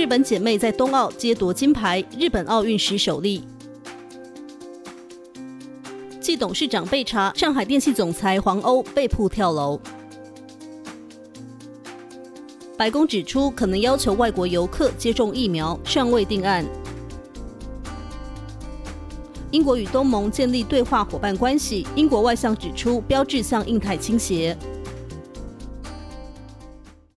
日本姐妹在冬奥接夺金牌，日本奥运史首例。继董事长被查，上海电信总裁黄欧被迫跳楼。白宫指出，可能要求外国游客接种疫苗，尚未定案。英国与东盟建立对话伙伴关系，英国外相指出，标志向印太倾斜。